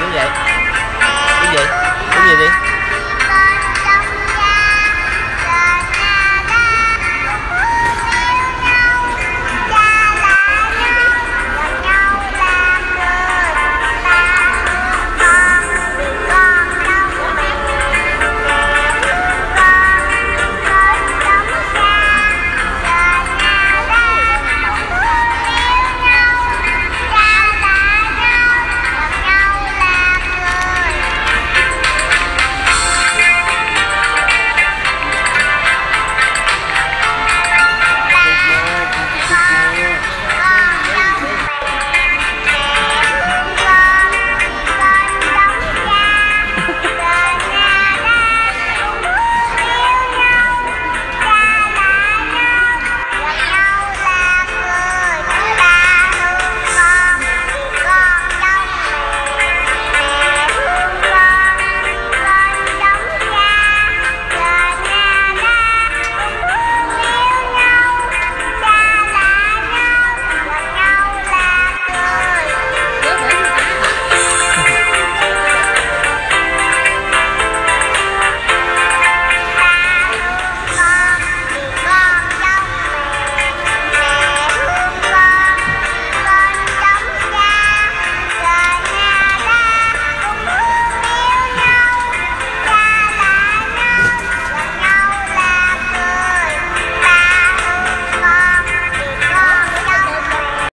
đúng vậy.